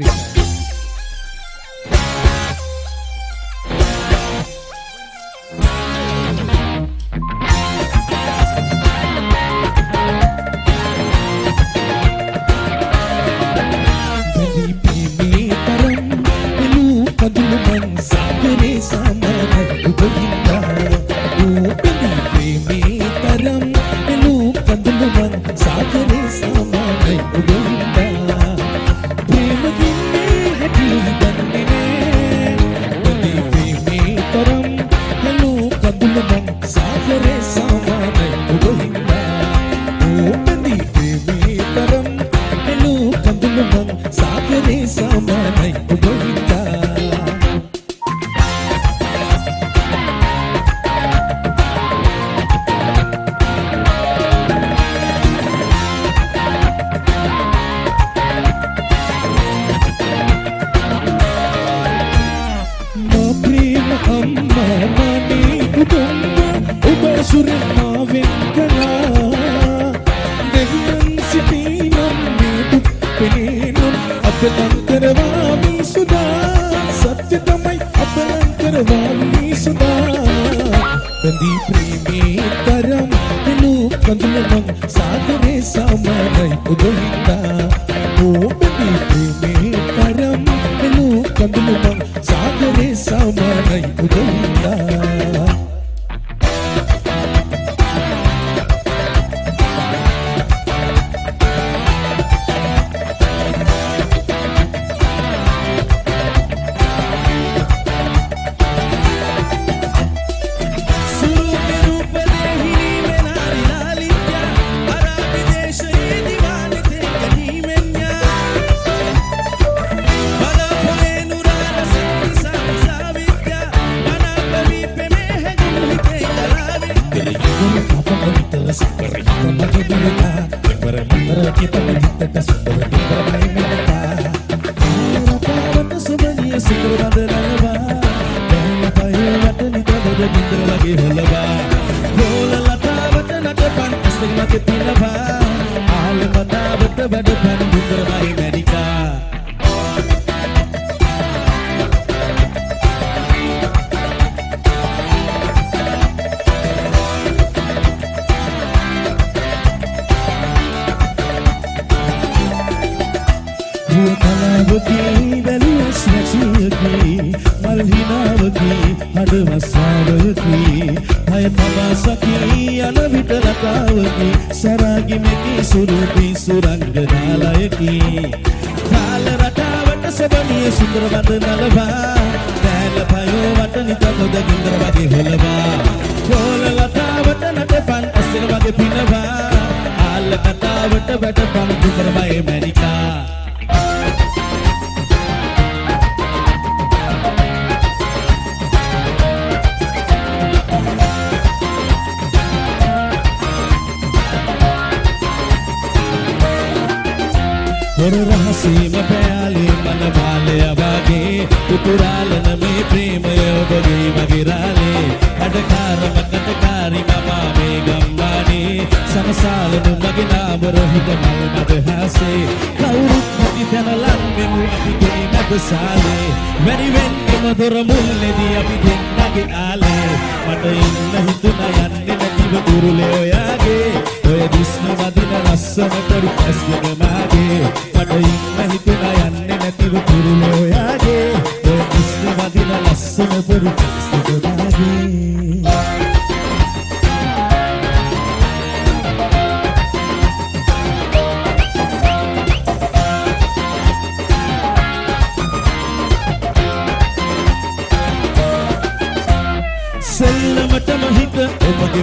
Peace la quieta, la el peso,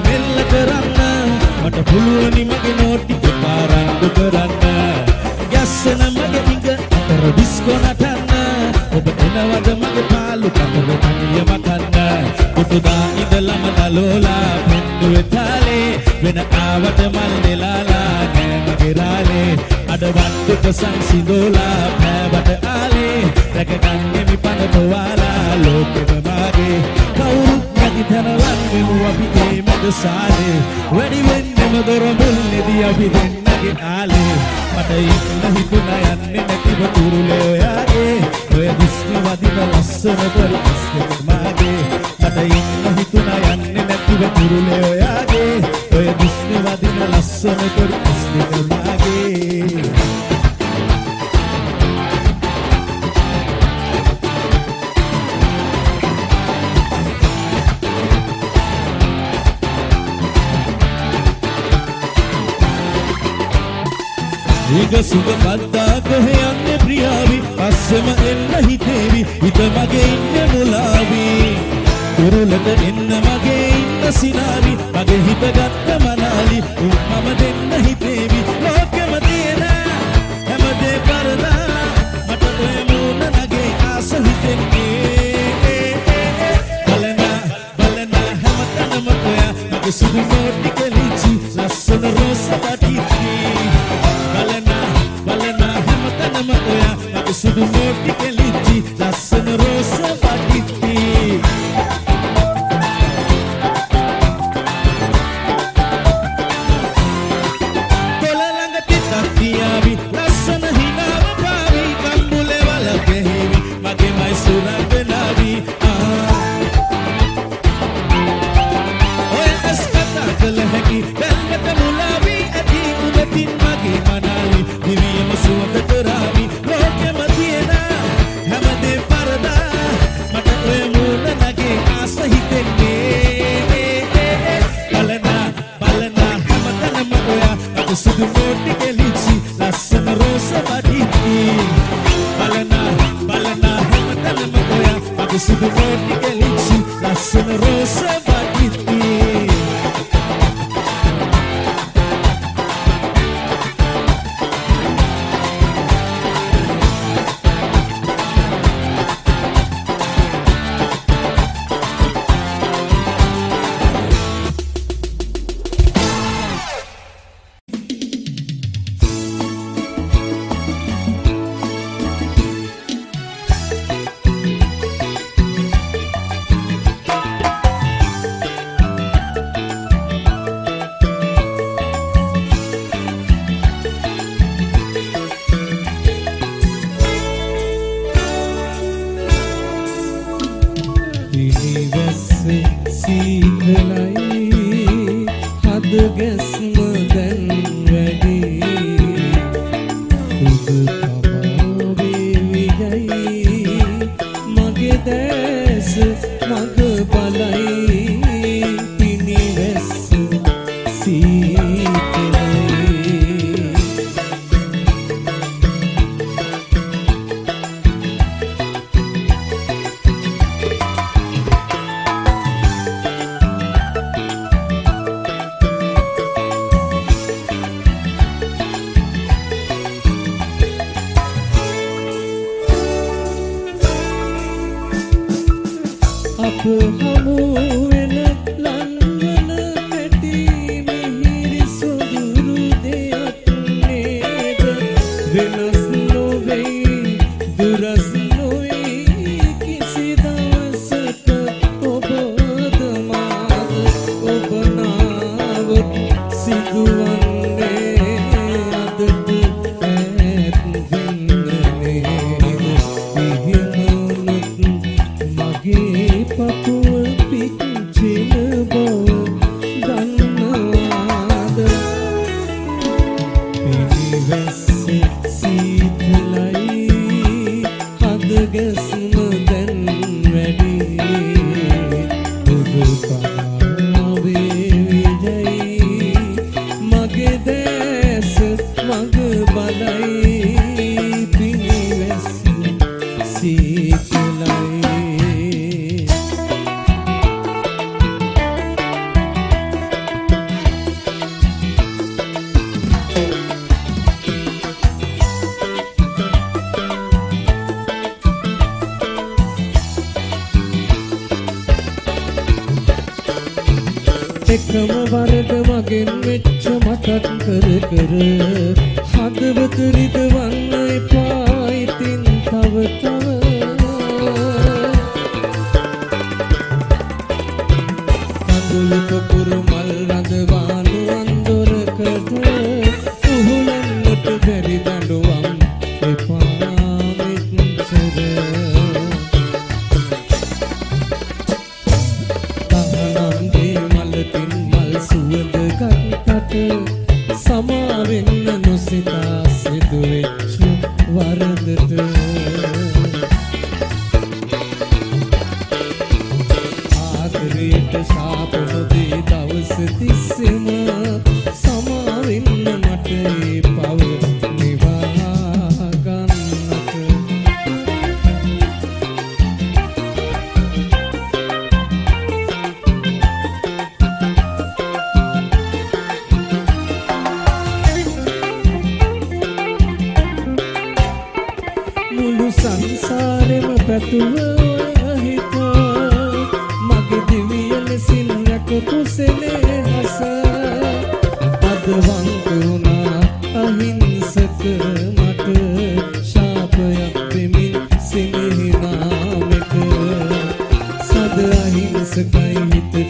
කෙල්ල කරන්න. මට පුළුවනි මගේ නෝටි එපා රණ්ඩු කරන්න. ගැස්සන මගේ දිග අතර ඩිස්කෝ නටන්න. ඔබ එනවද මගේ පාලු කමර තනියම කන්න. පුටුදා ඉඳලම දලෝලා පෙන්ඩු වෙතාලේ. වෙන ආවට මල් දෙලාලා කෑම ගෙරාලේ අඩ වන්දුක සංසිඳෝලා පෑවට ආලේ. රැකගන්නෙමි පඳ පොවාලා ලෝකෙම මාගේ. කවුරුත් ඇති තැනවත් මෙමු අපි ඒ මැද සාලේ. වැඩි වෙන්නෙම දොර මුල්ලෙදී අපි දෙන්නගේ ආලේ මට ඉන්න හිතුණා යන්නේ නැතිව කුරුලේ ඔයාගේ. ඔය දිස්ති වදින ලස්සන පරිස්සම මාගේ. මට ඉන්න හිතුණා යන්නේ නැතිව කුරුලේ ඔයාගේ. ඔය දිස්ති වදින ලස්සන පරිස්සම මාගේ. ඒක සුග පත්තා කොහෙ යන්න ප්‍රියාවි. පස්සෙම එන්න හිතේවි. හිත මගේ ඉන්න මුලාවි. කුරුලට එන්න මගේ ඉන්න සිනාවි. මගේ හිත ගත්ත මනාලි. උන් මම දෙන්න හිතේවි. ලෝකෙම තියෙන හැමදේ පරදා. මට ඔය මූණ නගේ ආස හිතෙන්නේ. බලන බලන හැමතැනම ඔයා. මගේ සුදු නෝටි So do meu pequeno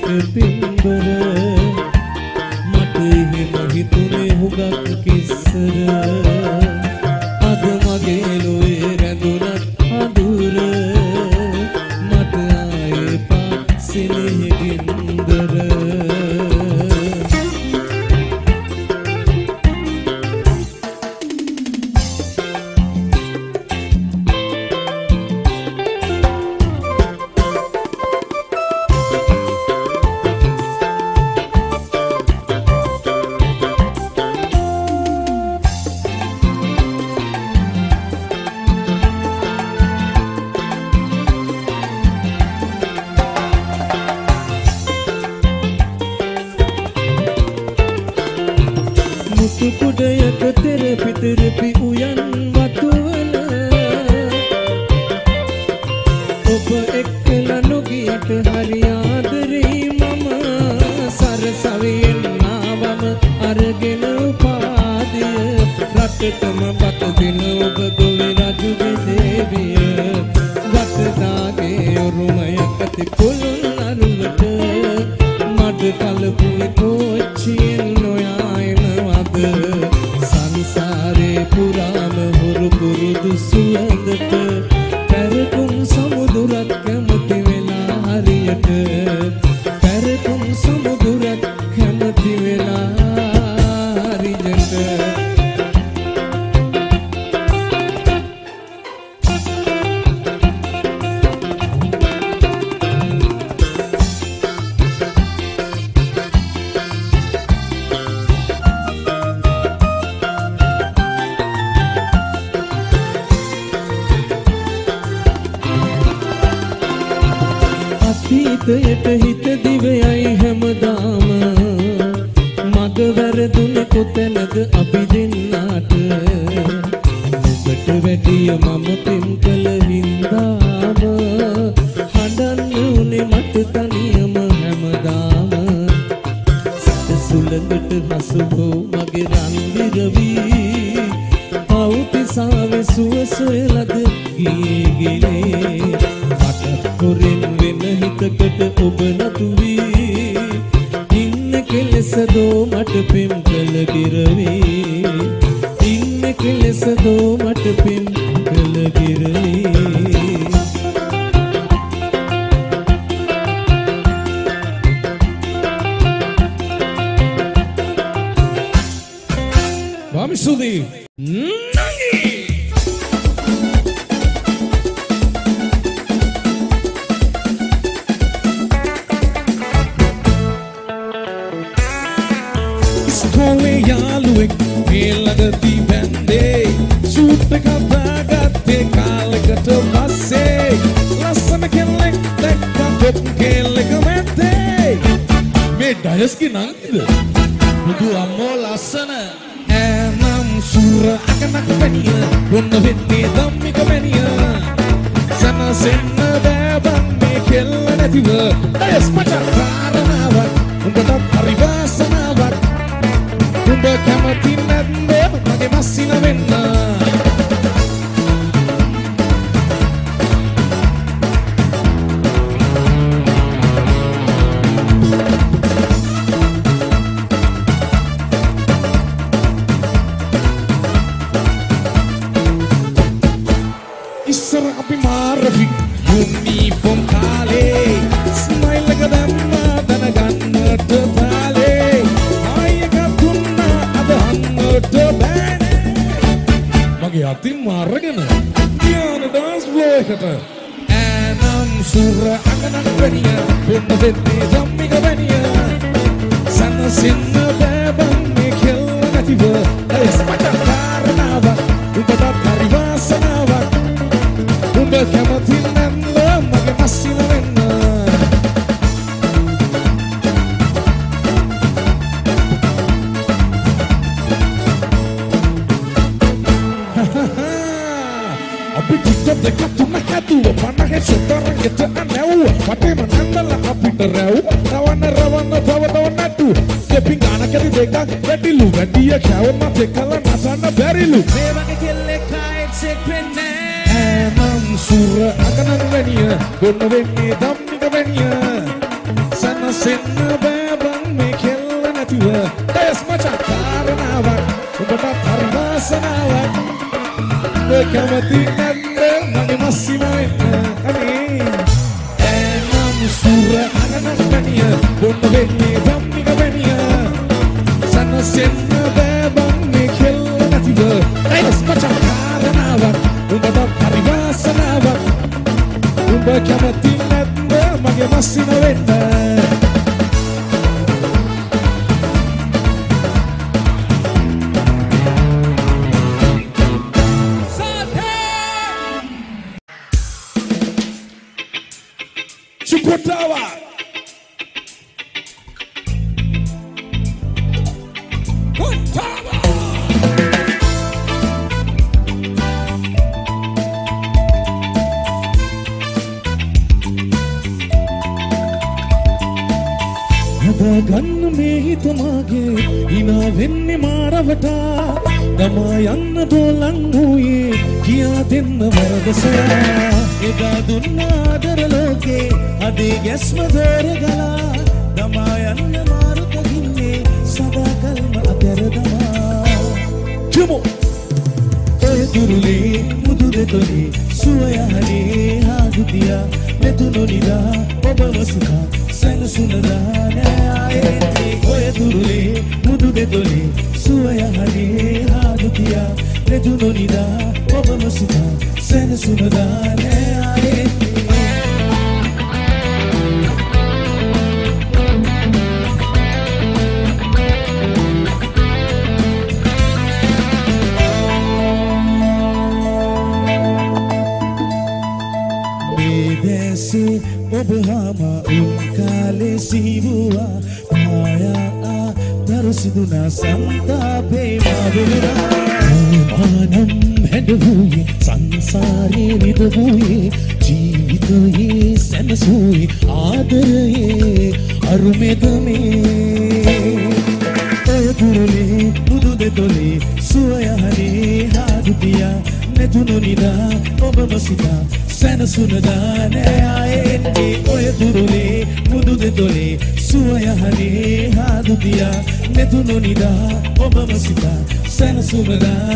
be වැරදුන කොතැනද අපි දෙන්නාට? නුඹට වැටිය මම පෙම් කළ වින්දාම. හඬන්න උනේ මට තනියම හැමදාම. සත සුළඟට හසුබෝ මගේ රන්විරවී පවුතිසාවෙ සුවසොයලද ගීගිලේ මට කොරෙන් වෙන හිතකට ඔබ නතුවී ඉන්න කෙලෙසදෝ මට පිම් කළ ගිරවේ. ඉන්න කෙලෙස දෝ මට පිම් කළ ගිරවේ. ගණන් වැනිය වෙන්න වෙන්නේ ජම්මික වැනිය සනසින්න බෑ බං. කැවම දෙකල නසන්න බැරිලු මේ වගේ කෙල්ලෙක් ආයෙත් සෙක් වෙන්නේ ඈනම් සුර අගනන් වැනිය ගොන්න වෙන්නේ ධම්මික වැනිය සනසෙන්න බෑබන් මේ කෙල්ල නැතිව ටෙස් මචං කාරණාවක් ඔබට පරවාසනාවක් ඔබ කැමති සුවයහනේ හාදුතියා මෙතුනු නිදා ඔබව සුඛා සැනසුනදා නෑයේ ඔය දුරුලේ මුදු දෙතොලේ සුවයහනේ හාදුතියා මෙතුනු නිදා ඔබව සුඛා සැනසුනදා නෑයේ ඔබ හම උන් කාලේ සිහිවුවා පායා දරුසිදුනා. සන්තාපේ මාවෙලා ආනම් හැඩවූයේ සංසාරේ විදවූයේ ජීවිතයේ සැනසූයේ ආදරයේ අරුමෙදමේ. ඔය දුරලේ බුදු දෙතොලේ සුවයහනේ හාදුතියා නැතුනු නිදා ඔබම සිතා. සැනසුනදා නෑ ආයෙන්නේ ඔය දුරලේ බුදු දෙතොලේ සුවයහනේ හාදුතියා නැතුනු නිදා ඔබම සිතා සැනසුනදා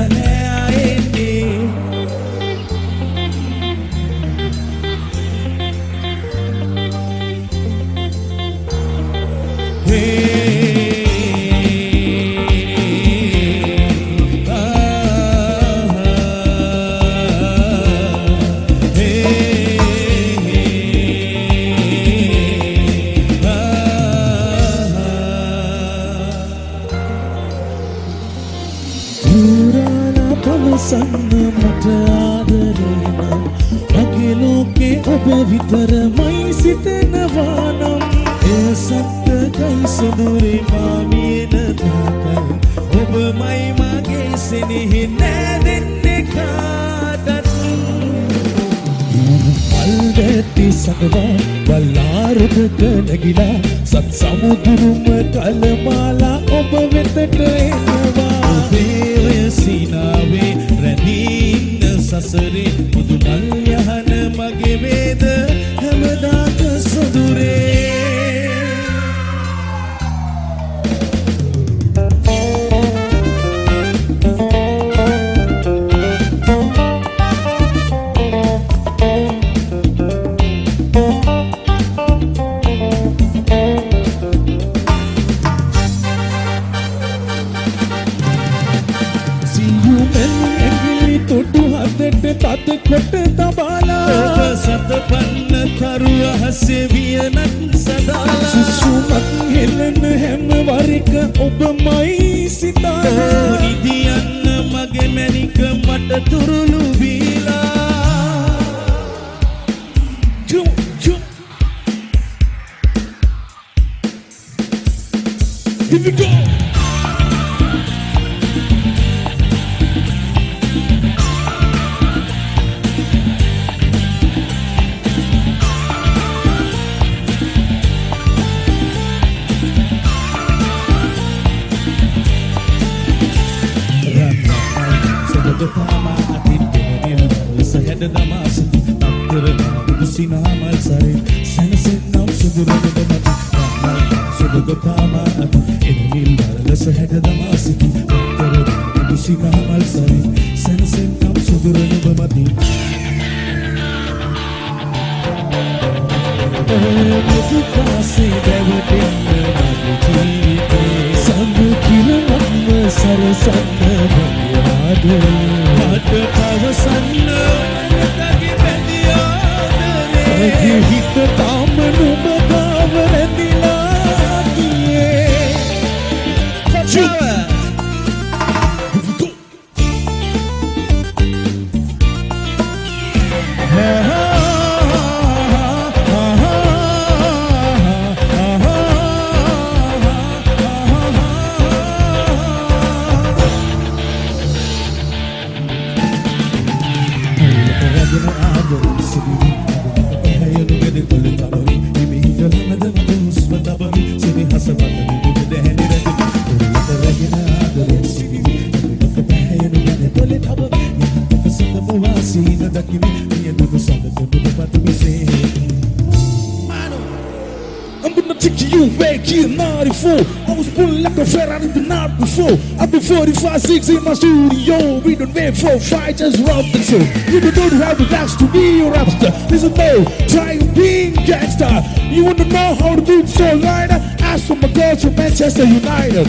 Ferrari the night before. I've been 45, 6 in my studio. We don't wait for fight, just rock the show. You don't know how to dance to be a rapster. Listen, no, try being gangster. You wanna know how to do so right? Ask for my girls from Manchester United.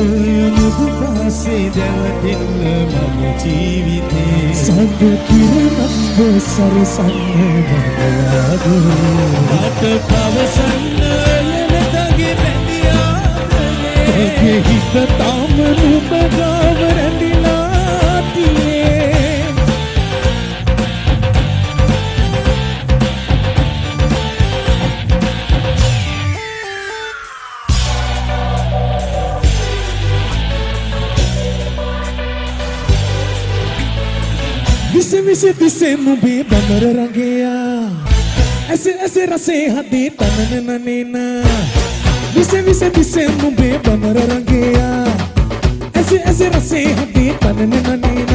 Yo. මුදුකාසේ දැවටෙන්න මගේ ජීවිතේ සඳ කිරවන්න සරසන්න මගයාද මට පවසන්න නැතගේ බැඳියාදරේ මගේ හිත තාම නුඹ ගාව විස විස තිසේ නුඹේ බමර රඟයා. ඇස ඇස රසේ හදේ තනනනනේන විස විස තිසේ නුඹේ බමර රඟයා. ඇස ඇස රසේ හදේ තනනනනේන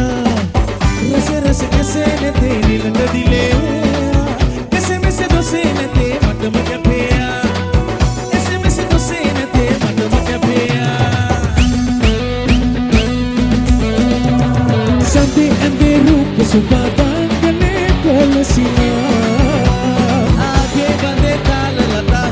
රස රස ඇසේ නැතේ නිලඳ දිලේ. මෙසේ මෙසේ දොසේ නැතේ මටම කැපේයා. Ante emberu que su papá gané por la Aage bande tal lata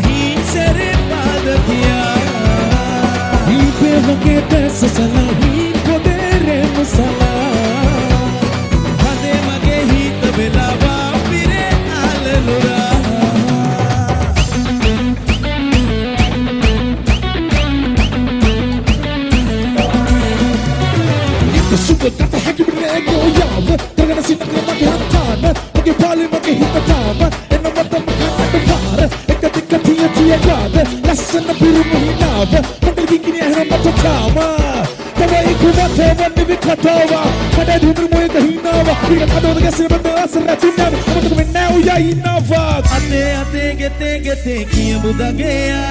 Forward me we cut over Kada dhumri moye kahi na va Ika kado dhage se bando asra chunna me Kama tukme nao ya inava Ate ate gete gete kiya buda gaya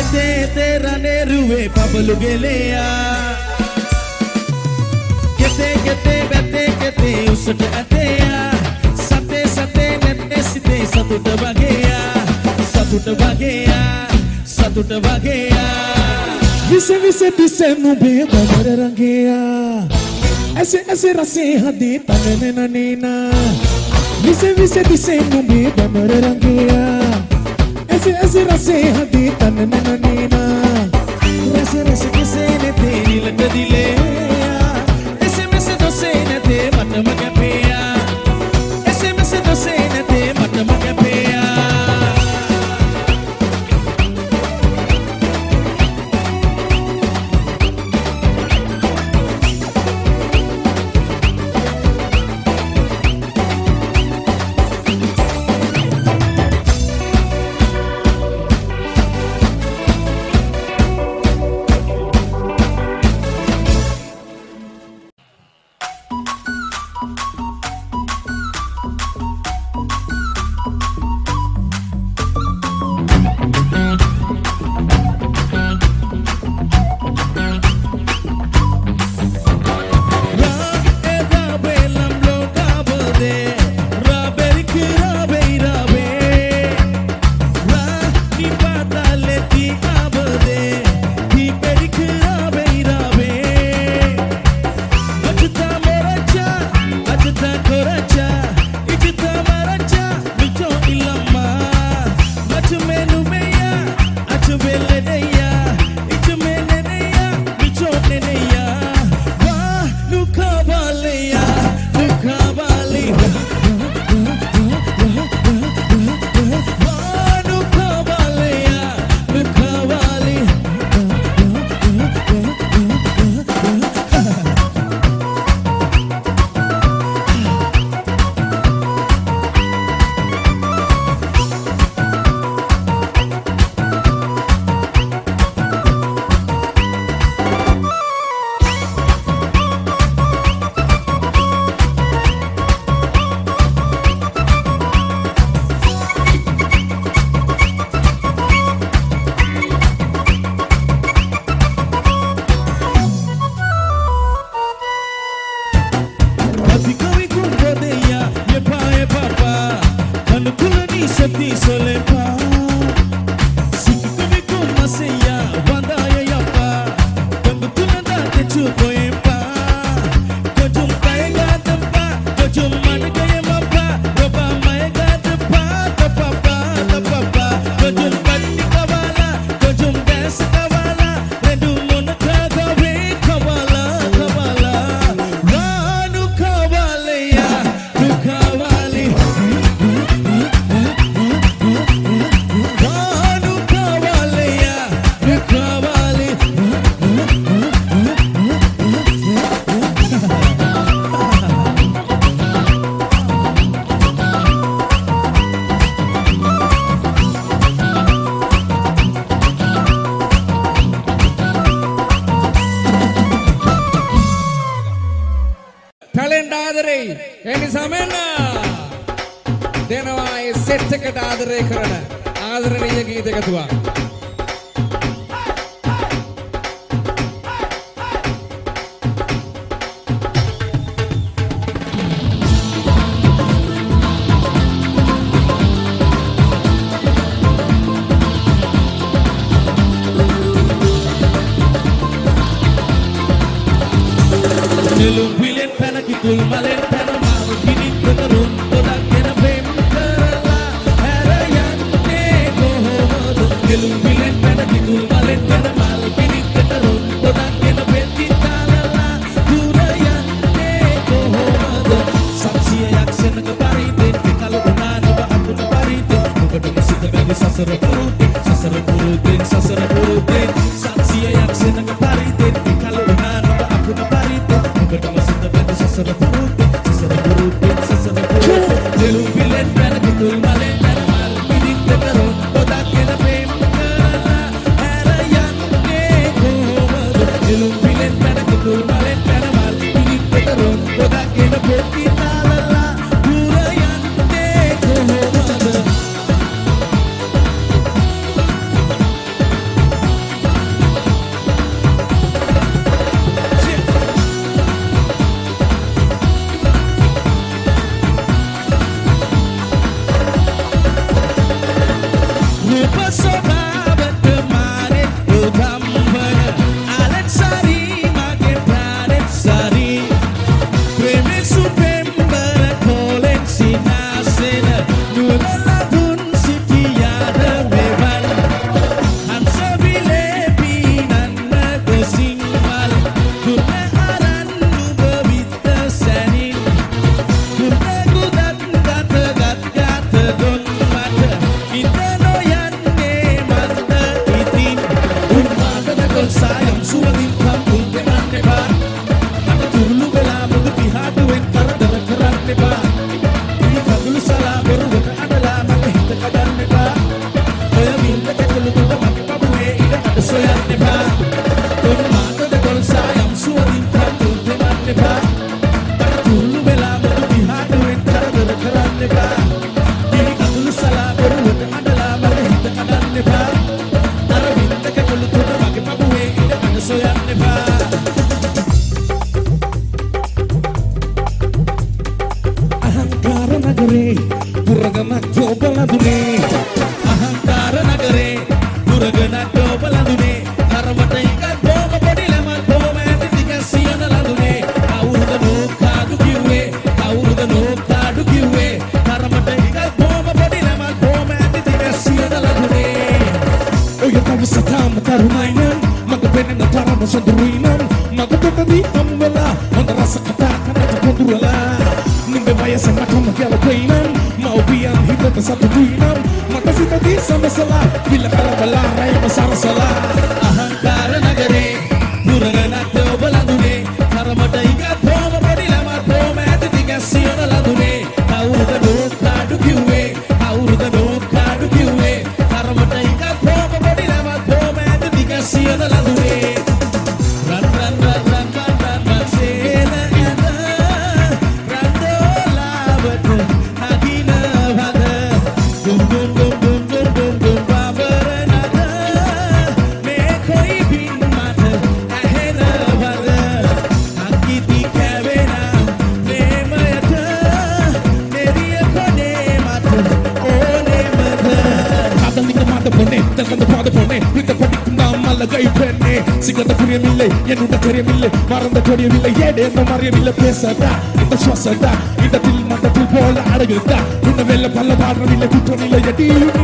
Ete ete rane ruwe pablu gelea Gete gete bete gete usut ateya Sate sate nette site satut bagaya Satut bagaya Satut bagaya තිසේ නුඹේ බමර රඟයා ඇස ඇස රසේ හදේ තනනනනේන විස විස තිසේ නුඹේ බමර රඟයා ඇස ඇස රසේ හදේ තනනනනේන රස රස කෙසේ නැතේ you.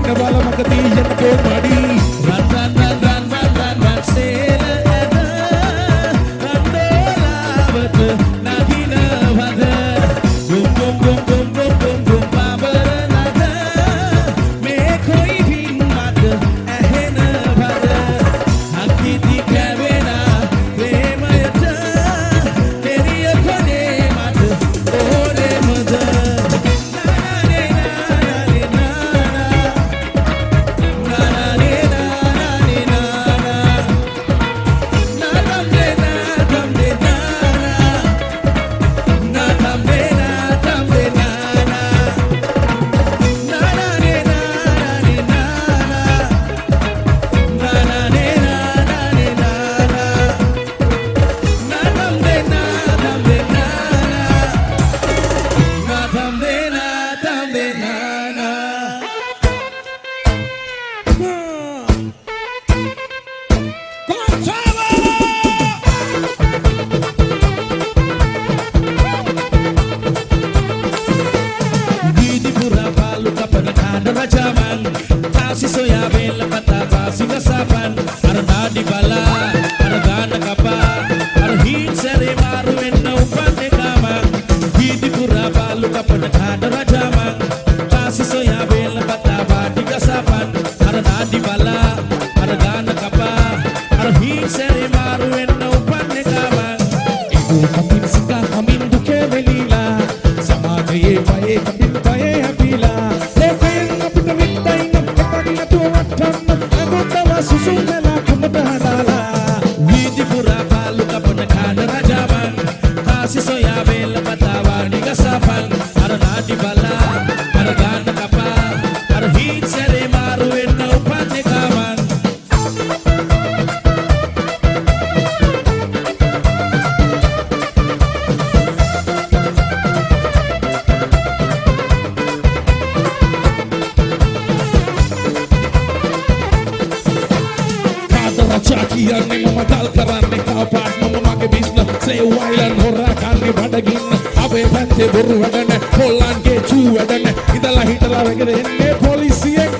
නොරා කාගේ බඩගින්න අපේ පැත්තේ බොරු වැඩන කොල්ලන්ගේ චූ වැඩන. ඉඳලා හිටලා වැගෙන එන්නේ පොලිසියෙන්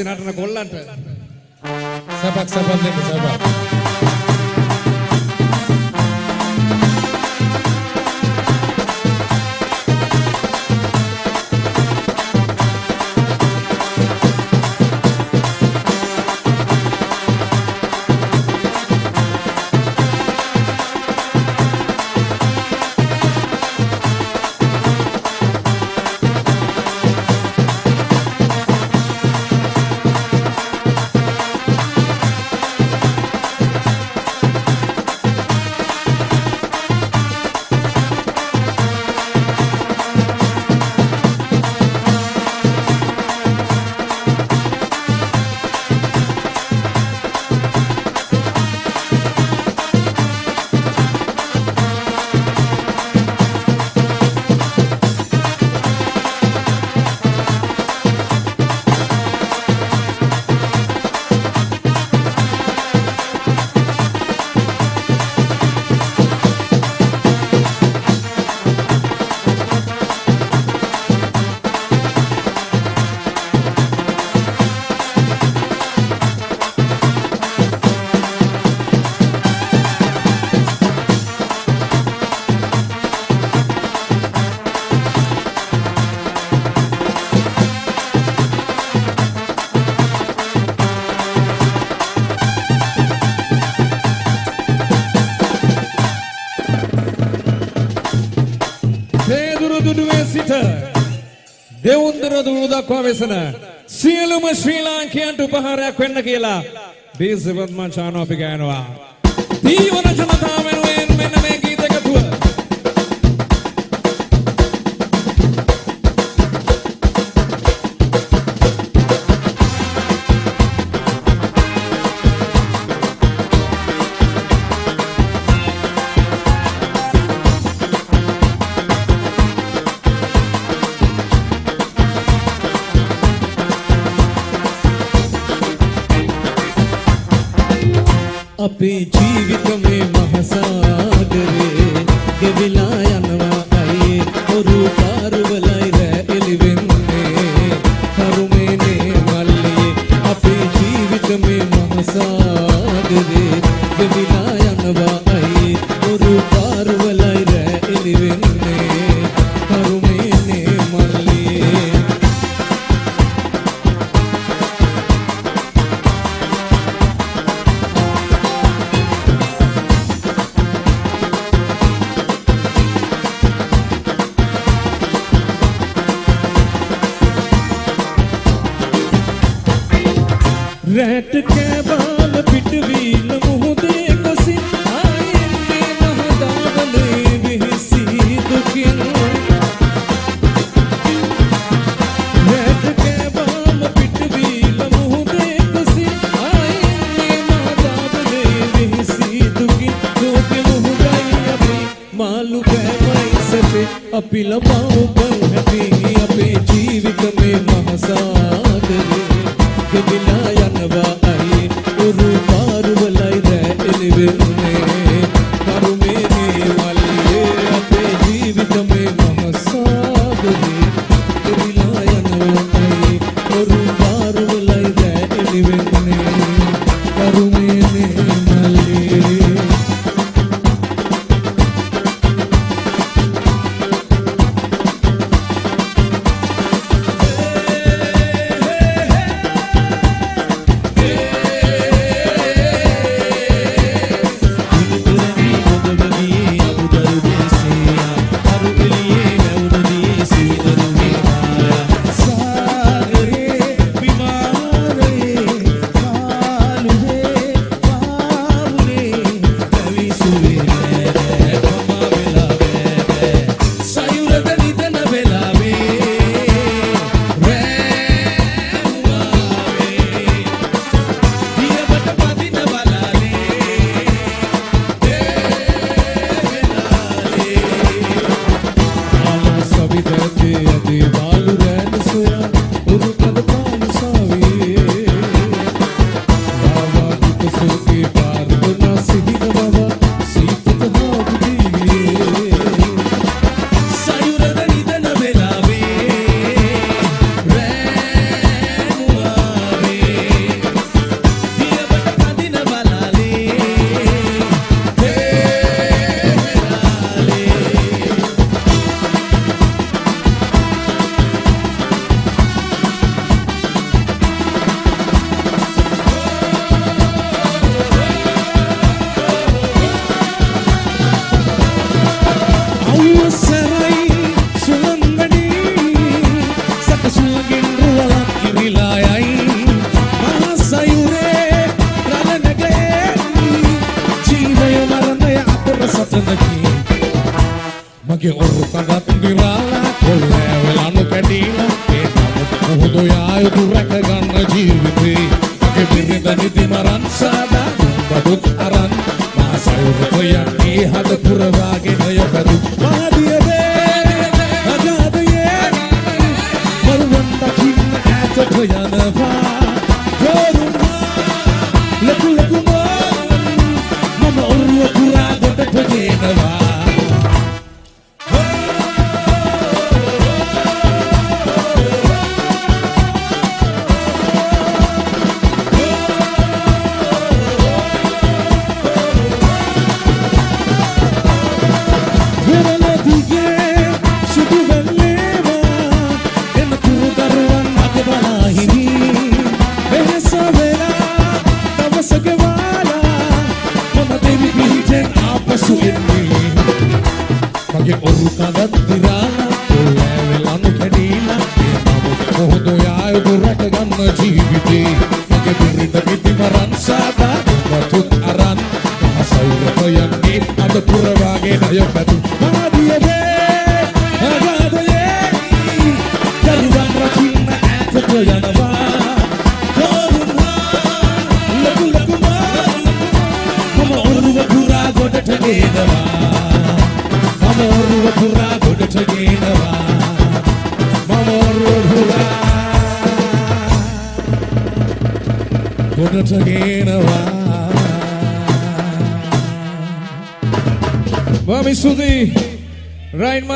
පස්සේ නටන කොල්ලන්ට. සැපක් සැපක් දෙන්න සැපක් විරෝධ වූ දක්වා වෙසෙන සියලුම ශ්‍රී ලාංකිකයන්ට උපහාරයක් වෙන්න කියලා ඩී සෙවන්ත් මං ශානෝ අපි ගෑනවා. දීවන ජනතාව జీవితమే మహసా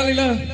Dalila.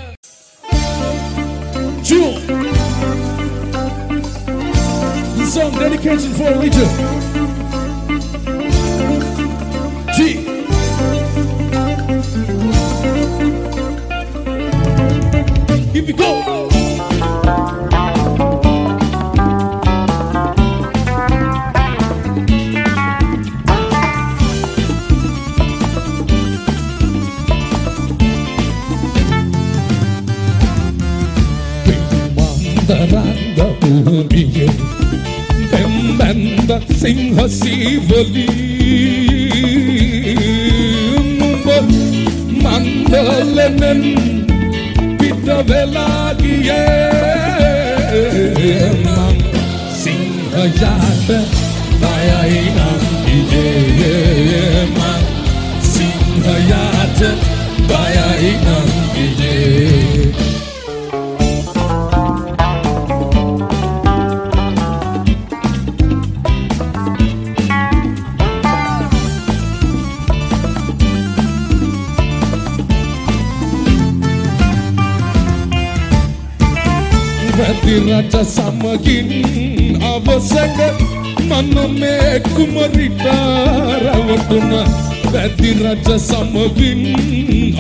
සමගින්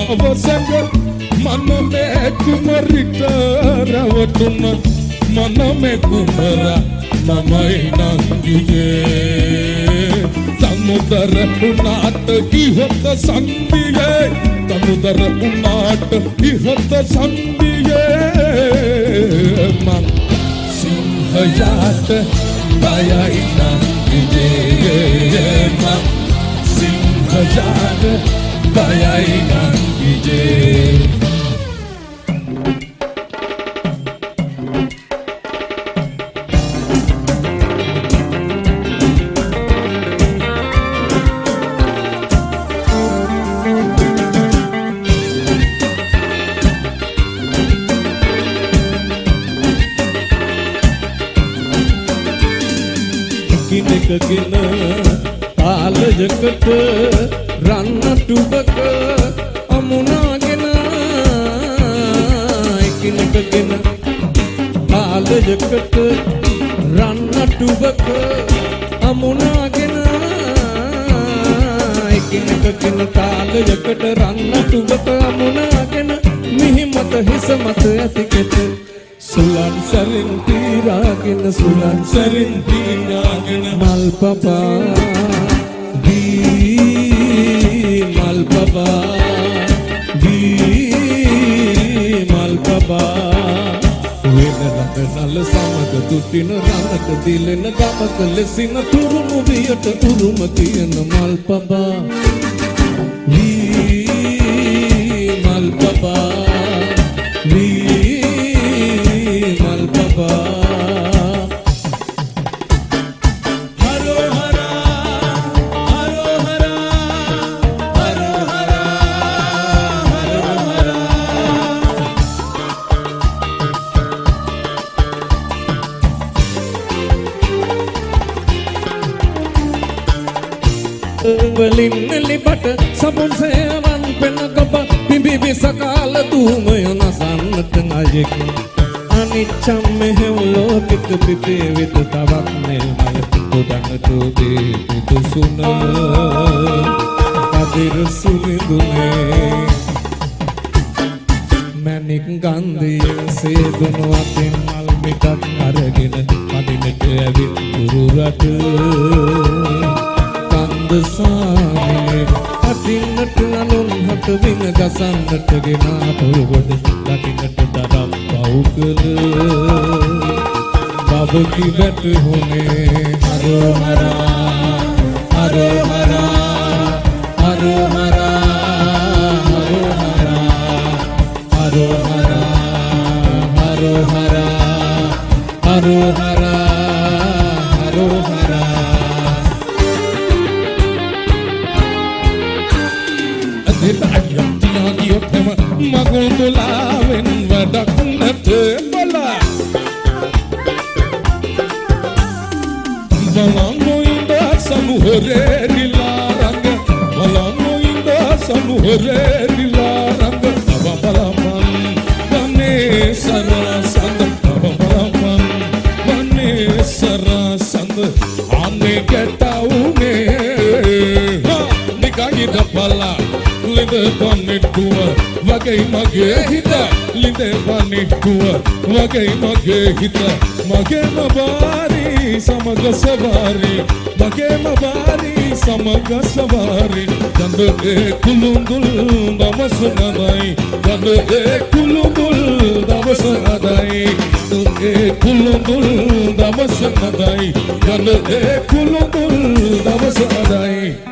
අවසඟ මනමේ කුමරිට රවටුන මනමේ කුමර මමයි නංගියේ තමුදර උනාට ඉහත සංදියේ තමුදර උනාට ඉහත සංදියේ මං සිංහයාට බයයි නම් විජේ මං සිංහයාට බයයි නම් විජේ කිනකගෙන පාලජකට රන්නටුබක අමුණාගෙන එකිනකගෙන පාලජකට රන්නටුබක අමුණාගෙන එකිනකගෙන තාලජකට රන්නටුබක අමුණාගෙන මිහිමත හිස මත ඇතිකෙට සුලන් සරින් තීරාගෙන සුලන් සරින් තීරාගෙන මල් පපා සමග දුටින රනක දිලෙන ගමක ලෙසින තුරුණු වියට උරුම තියෙන මල් පපා වලින් ලිපට සබුන් සේවන් පෙන කොප පිබිබි සකාල දූමය නසන්නට නයෙක්. අනිච්චම් මෙහෙව් ලෝකිත පිපේ වෙත තවක් නෙල්මය ගොඩනට ඔබේ පිදුසුන කදිර සුරිඳුනේ මැණික් ගන්ධයෙන් සේදුණු අතින් මල් මිටක් අරගෙන පදිනට ඇවිත් කුරු රට කන්ද සාමිනේ අතින්නට නනුන් හට වින ගසන්නට ගෙනා පොළොවට දකින්නට දරම් පව් කළ බබකි වැටහුනේ හරෝ හරා හරෝ හරා හරෝ හරා හරෝ හරා හරෝ හරා හරෝ හරා හරෝහරා හරෝහරා තියා ගියොත් එම මගුල් මුලාවෙන් වැඩක් නැත බලා. බලන්නු ඉඳ සමුහරේ නිලාරංග බලන්නු ඉඳ සමුහරේ නිලාරංග තව බලපන් වනේ සරසඳ තව බලපන් වනේ සරසඳ අනේ ගැටවුනේ ලිඳ පන්නෙට්ටුව වගේ මගේ හිත ලිඳ පන්නෙට්ටුව වගේ මගේ හිත. මගේම බාරි සමග සවාරි මගේම බාරි සමග සවාරි ගඳ ඒ කුළුඳුල් දවස නදයි ගඳ ඒ කුළුඳුල් දවස නදයි ගඳ ඒ කුළුඳුල් දවස නදයි ගඳ ඒ කුළුඳුල් දවස නදයි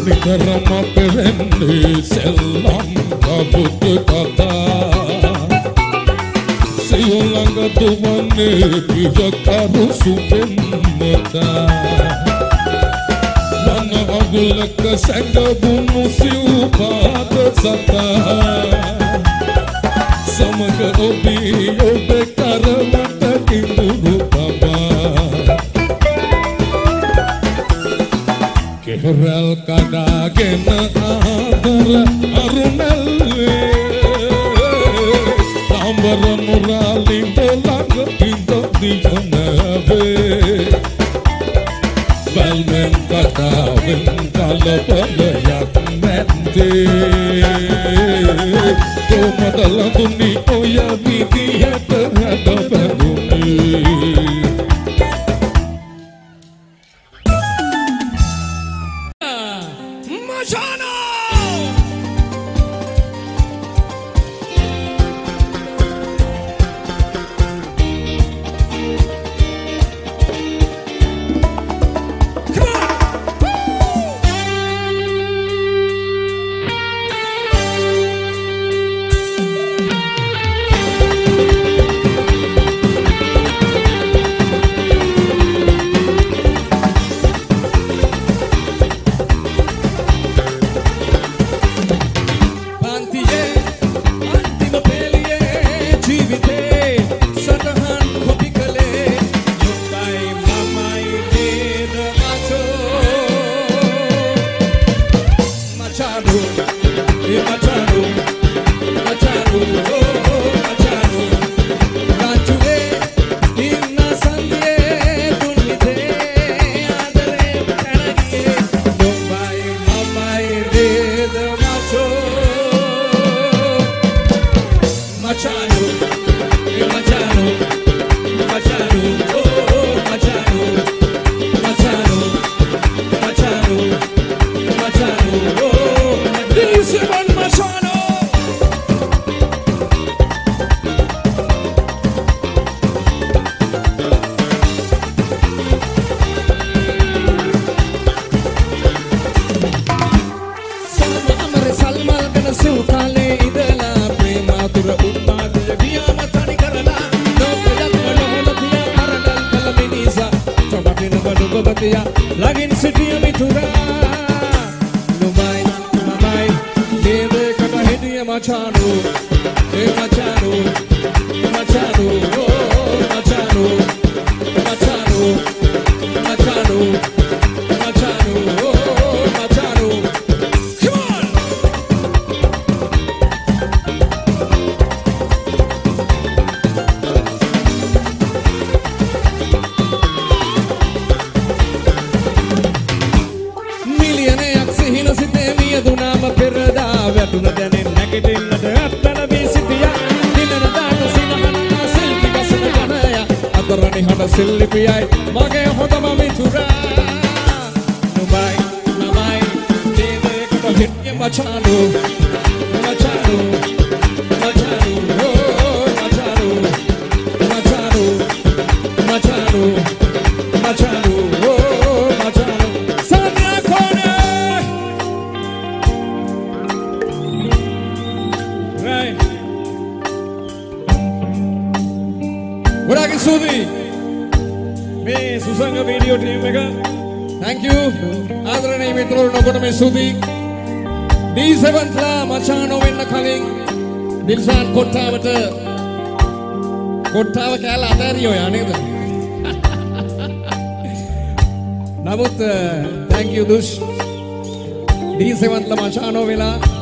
නිකරම පෙරෙන්නේ සෙල්ලම් කබුතු කතා සියලඟ දුවන්නේ පිහකරු සුපෙන්නතා මන අගුලක සැඟබුණු සිව්පාද සතා සමග ඔබී ඔබ කරමට කිඳුරු කෙරල් කඩාගෙන ආදර අරුණල්වේ තාම්බර මුරාලින්ද ළඟ ඉඳ දිගනවේ බල්මෙන් කතාවෙන් කලබලයක් නැත්තේ. කොමද ලඳුනි ඔය විදිහට හැද බැඳුනේ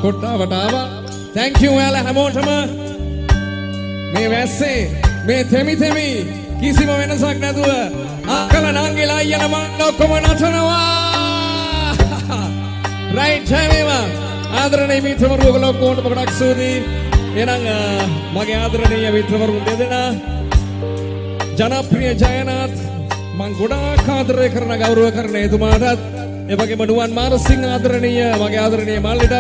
කොට්ටාවට ආවා තැංක යූ ඔයාලා හැමෝටම. මේ වැස්සේ මේ තෙමි තෙමි කිසිම වෙනසක් නැතුව අකල නංගිලා යන මන්න ඔක්කොම නටනවා. රයිට් හැමේවා ආදරණීය මිත්‍රවරු ඔයගොල්ලෝ කොහොමද ගොඩක් සූදී එහෙනම් මගේ ආදරණීය මිත්‍රවරුන් දෙදෙනා ජනප්‍රිය ජයනාත් මං ගොඩාක් ආදරය කරන ගෞරව කරන එතුමාටත් එවගේම නුවන් මානසිංහ ආදරණීය මගේ ආදරණීය මල්ලිටත්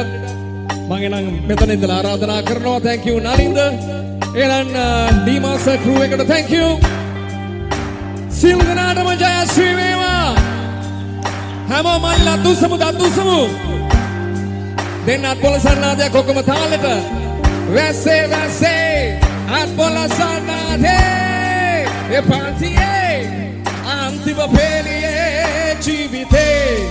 මං එනම් මෙතන ඉඳලා ආරාධනා කරනවා. Thank you Nalinda. එහෙනම් uh, ඩීමාස crew එකට thank you. සියලු දෙනාටම ජයශ්‍රී වේවා. හැමෝම ලතුසමු දතුසමු දෙන්නත් පොලසන්නාදයක් ඔක්කොම තාලෙට. වැස්සේ වැස්සේ. අත් පොලසන්නාදේ ඒ පාන්තියේ අන්තිම පෙළියේ ජීවිතේ.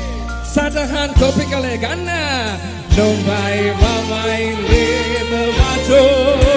සටහන් කොපි කළේ ගන්න. Don't buy my little battle.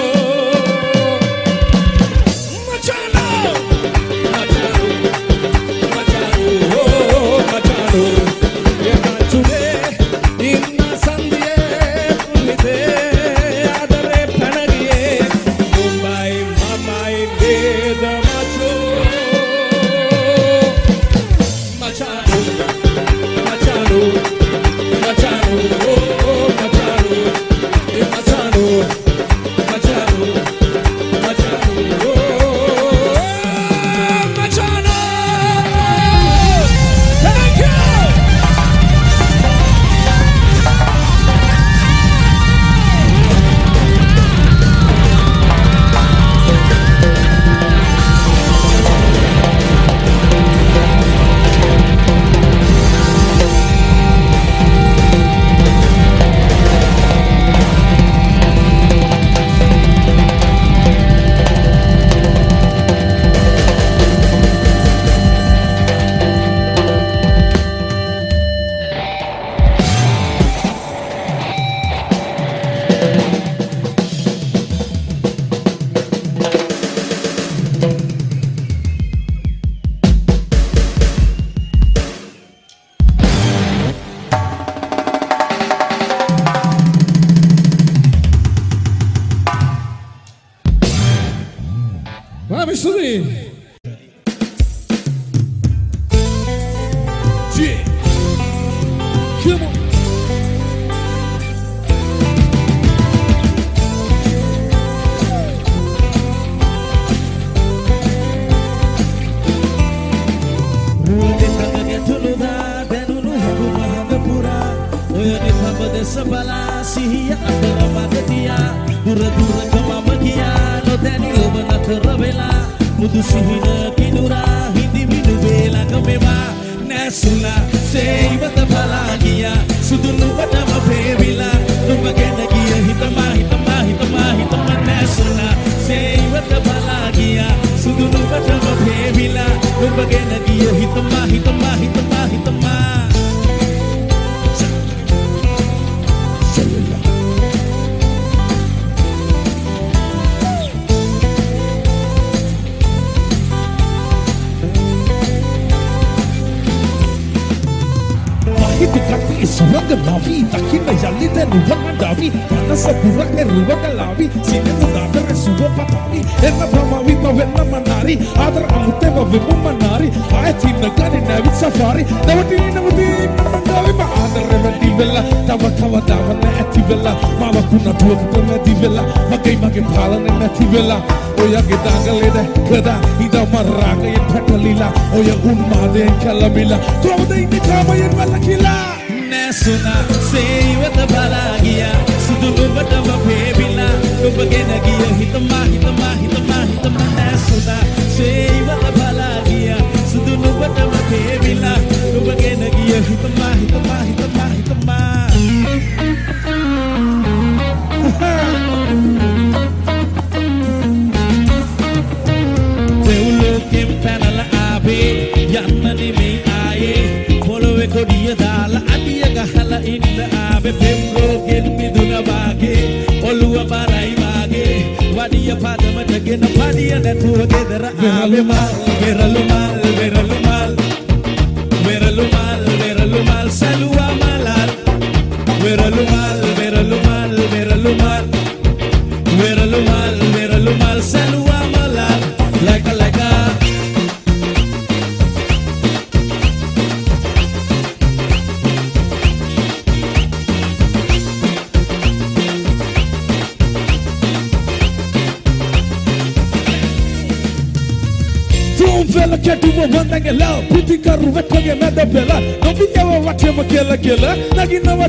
අරගෙන පඩිය නැතුව ගෙදර ආවෙම පෙරළුමල්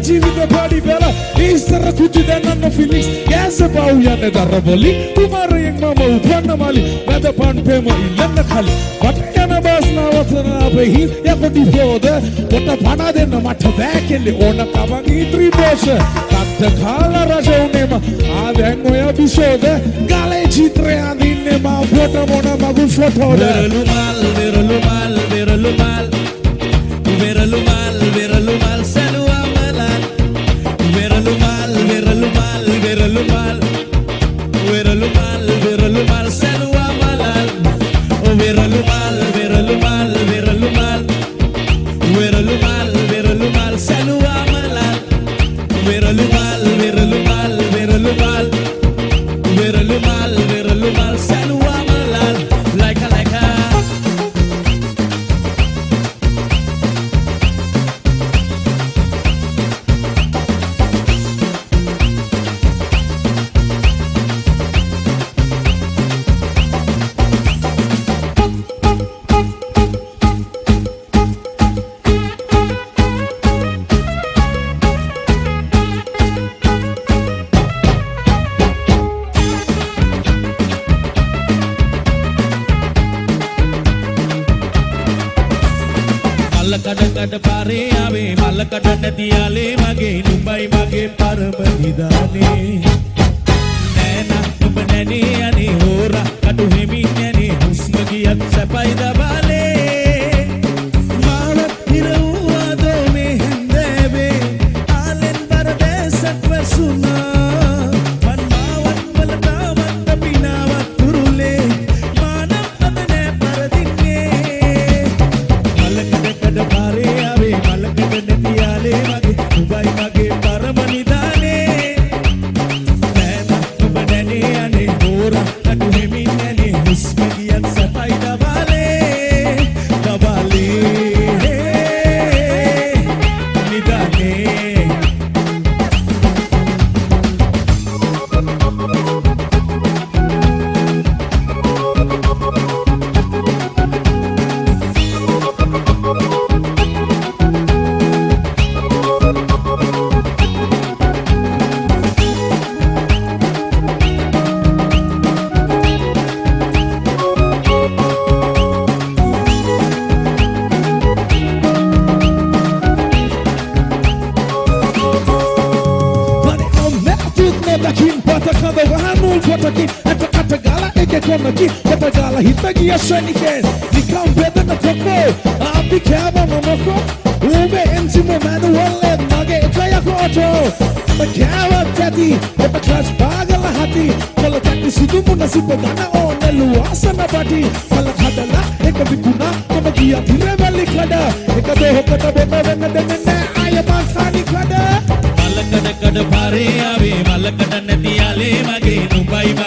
ಜೀವಿತ ಈಶ್ವರ ಕುಚಿದೆ ನನ್ನ ಫೀಲಿಂಗ್ಸ್ ಗ್ಯಾಸ ಬಾವು ಯಾನೆ ದರ ಬೋಲಿ ಕುಮಾರ ಹೆಂಗ್ ಮಾಮ ಉದ್ವಣ್ಣ ಮಾಲಿ ಬೆದ ಪಾನ್ ಪ್ರೇಮ ಇಲ್ಲನ್ನ ಖಾಲಿ ಬಟ್ಟನ ಬಾಸ್ ನಾವತನ ಬಹಿ ಯಾಕೊಟ್ಟಿ ಹೋದ ಒಟ್ಟ ಪಣದೆನ್ನ ಮಠ ಬ್ಯಾಕೆಲ್ಲಿ ಓಣ ಕವಂಗಿ ತ್ರಿ ಬೋಸ ಕತ್ತ ಕಾಲ ರಜೌನೇಮ ಆ ವ್ಯಾಂಗೋಯ ಬಿಸೋದ ಗಾಲೆ ಚಿತ್ರೆ ಆ ನಿನ್ನೆ ಮಾ ಫೋಟ ಮೋಣ ಮಗು ಫೋಟೋ ಬೆರಲು ಮಾಲ್ ಬೆರಲು ಮಾಲ್ ಬೆರಲು ಮಾಲ್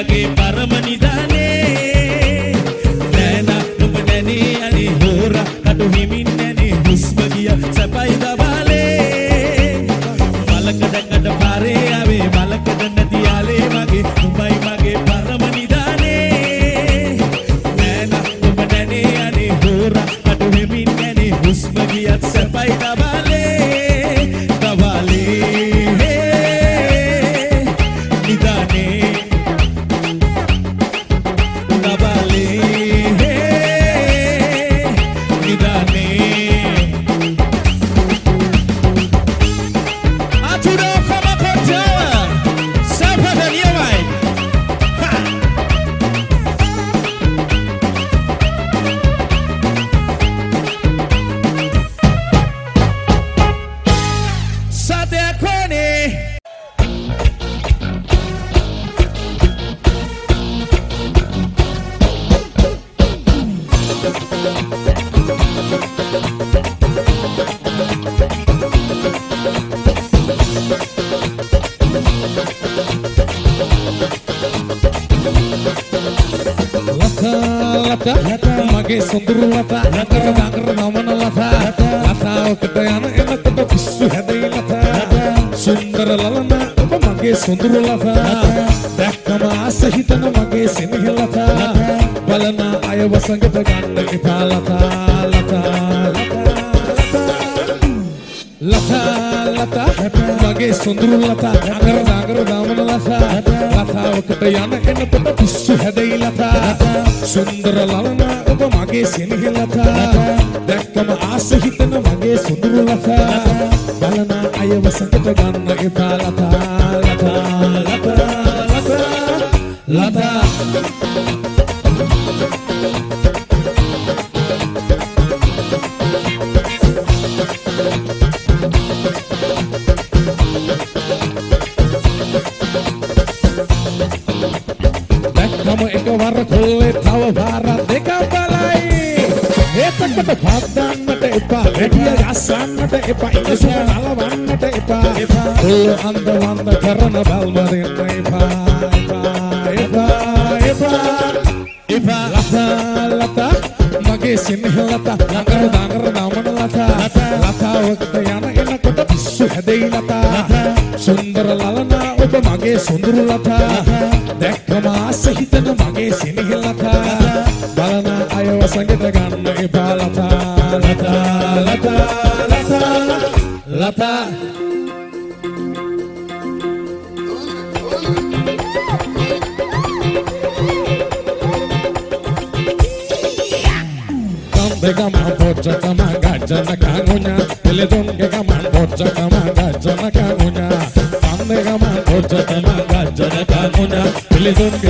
que රෙඩිය ගස්සන්නට එපා. ඉවසුම නලවන්නට එපා. කොල්ල අන්ද වන්ද කරන බල්ම දෙන්න එපා. එපා එපා එපා. ලතා ලතා. මගේ සිනහ ලතා. නගර නගර නමන ලතා. ලතාවකට යන එනකොට පිස්සු හැදෙයි ලතා. සුන්දර ලලනා ඔබ මගේ සොඳුරු ලතා. දැක්කම గొజ్జనమా గజ్జన కామునా అందగమా గొజ్జనమా గజ్జన కామునా పిలిదుంగ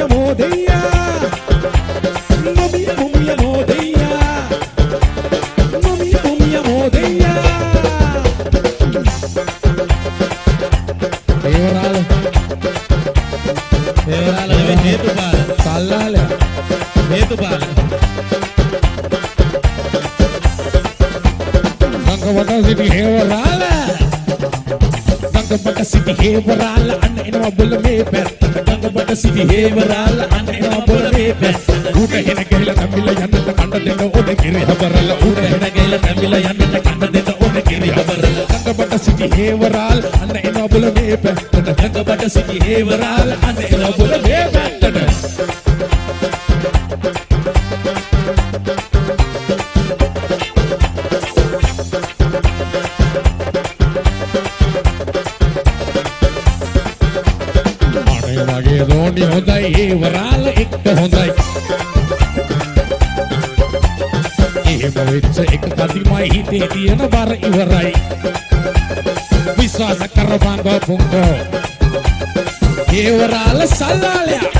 يا مودية. مامي أم يا مودية. مامي أم يا مودية. أيوة رالي أيوة رالي هيدو بالي صلالي هيدو بالي దంగ పక్క సిటీ హేవరాల దంగ పక్క సిటీ హేవరాల అన్న ఇనవ బుల్ల మే పెర్ Anna enawa bula me pet. ඌට හෙන ගහලා තම්බිලා යන්නට කන්න දෙන්න ඕනේ කිරි හබරල ඌට හෙන ගහලා තම්බිලා යන්නට කන්න දෙන්න ඕනේ කිරි හබරල ගංගබඩ සිටි හේවරාල් අන්න එනවා බුල මේ පැත්තට. ගංගබඩ සිටි හේවරාල් අන්න එනවා බුල මේ පැත්තට රෝණි හොඳයි හේවරාල් එක්ක හොඳයි. එහෙම වෙච්ච එක කදිමයි හිතේ තියෙන බර ඉවරයි. විශ්වාස කරපංග පුංගෝ. හේවරාල සල්ලාලයා.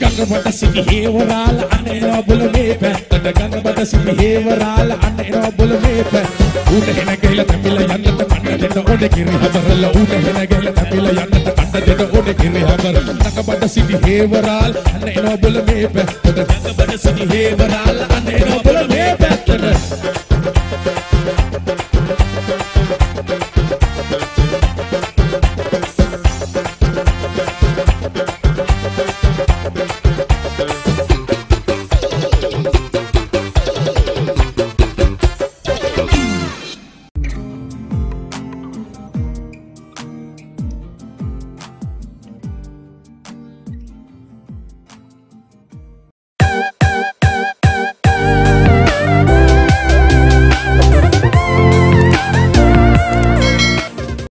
ගංගබට සිටි හේවරාල අනේ බුල මේ පැත්තට. ගංගබට සිටි හේවරාල අනේ බුල මේ පැත්ත ඌට හෙන ගිහලා තමිලා යන්නට කන්න දෙන්න ඕනේ කිරි හබරල ඌට හෙන ගිහලා තමිලා යන්නට කන්න දෙන්න ඕනේ කිරි හබර ගංගබට සිටි හේවරාල අනේ බුල මේ පැත්තට ගංගබට සිටි හේවරාල අනේ බුල මේ පැත්තට